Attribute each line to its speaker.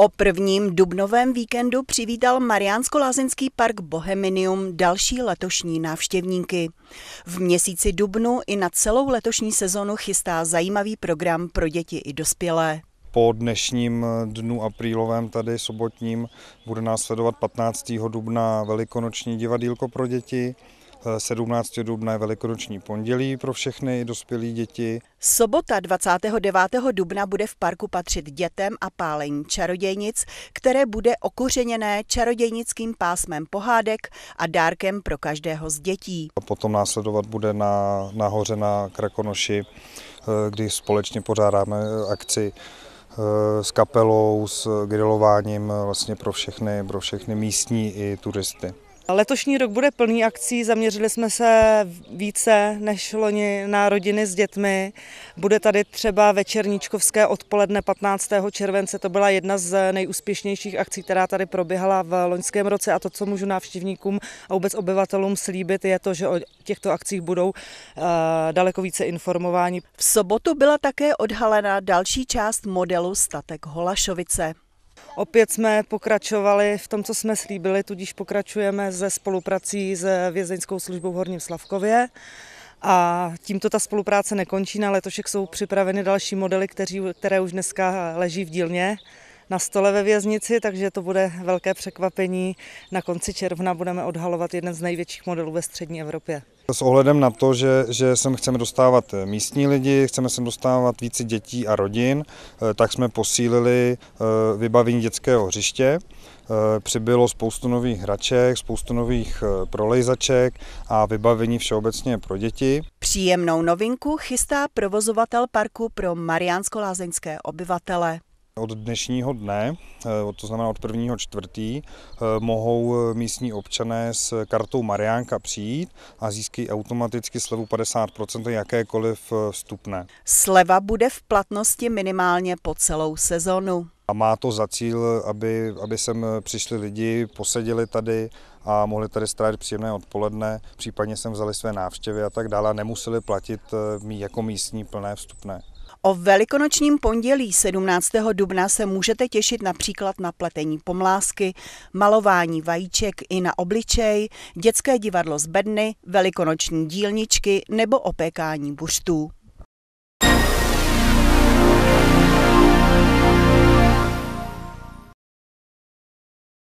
Speaker 1: O prvním dubnovém víkendu přivítal Mariánsko-Lázeňský park Boheminium další letošní návštěvníky. V měsíci dubnu i na celou letošní sezonu chystá zajímavý program pro děti i dospělé.
Speaker 2: Po dnešním dnu aprílovém, tady sobotním, bude následovat 15. dubna velikonoční divadílko pro děti. 17. dubna je velikonoční pondělí pro všechny dospělé děti.
Speaker 1: Sobota 29. dubna bude v parku patřit dětem a pálení čarodějnic, které bude okořeněné čarodějnickým pásmem pohádek a dárkem pro každého z dětí.
Speaker 2: Potom následovat bude na, nahoře na Krakonoši, eh, kdy společně pořádáme akci eh, s kapelou, s grilováním vlastně pro všechny, pro všechny místní i turisty.
Speaker 3: Letošní rok bude plný akcí, zaměřili jsme se více než loni na rodiny s dětmi. Bude tady třeba večerníčkovské odpoledne 15. července, to byla jedna z nejúspěšnějších akcí, která tady proběhala v loňském roce a to, co můžu návštěvníkům a vůbec obyvatelům slíbit, je to, že o těchto akcích budou uh, daleko více informováni.
Speaker 1: V sobotu byla také odhalena další část modelu Statek Holašovice.
Speaker 3: Opět jsme pokračovali v tom, co jsme slíbili, tudíž pokračujeme ze spoluprací s vězeňskou službou v Horním Slavkově. A tímto ta spolupráce nekončí, na letošek jsou připraveny další modely, které už dneska leží v dílně na stole ve věznici, takže to bude velké překvapení. Na konci června budeme odhalovat jeden z největších modelů ve střední Evropě.
Speaker 2: S ohledem na to, že, že sem chceme dostávat místní lidi, chceme sem dostávat více dětí a rodin, eh, tak jsme posílili eh, vybavení dětského hřiště. Eh, přibylo spoustu nových hraček, spoustu nových prolejzaček a vybavení všeobecně pro děti.
Speaker 1: Příjemnou novinku chystá provozovatel parku pro mariánsko-lázeňské obyvatele.
Speaker 2: Od dnešního dne, eh, to znamená od prvního čtvrtý, eh, mohou eh, místní občané s kartou Mariánka přijít a získají automaticky slevu 50% jakékoliv vstupné.
Speaker 1: Sleva bude v platnosti minimálně po celou sezonu.
Speaker 2: A má to za cíl, aby, aby sem přišli lidi, poseděli tady a mohli tady strávit příjemné odpoledne, případně sem vzali své návštěvy a tak dále a nemuseli platit jako místní plné vstupné.
Speaker 1: O velikonočním pondělí 17. dubna se můžete těšit například na pletení pomlásky, malování vajíček i na obličej, dětské divadlo z bedny, velikonoční dílničky nebo opékání buštů.